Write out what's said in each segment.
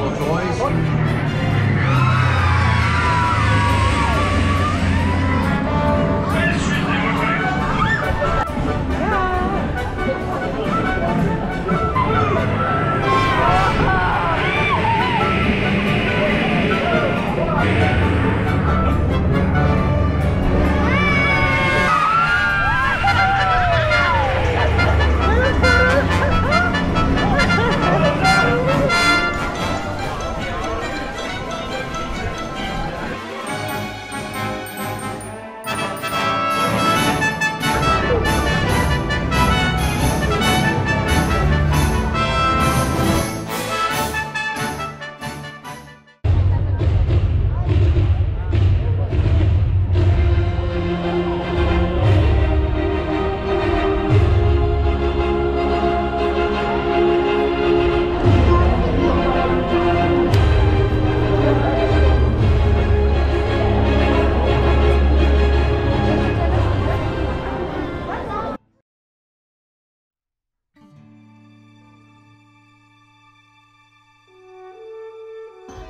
What?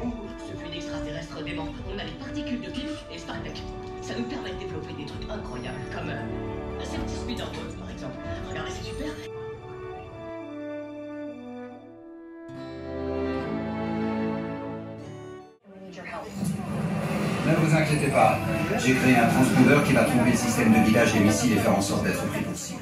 Ce fluide extraterrestre dément, on a les particules de Cliff et Spartak. Ça nous permet de développer des trucs incroyables, comme euh, boat, par exemple. Regardez, c'est super. Ne vous inquiétez pas, j'ai créé un transpondeur qui va tromper le système de guidage des missiles et faire en sorte d'être pris pour.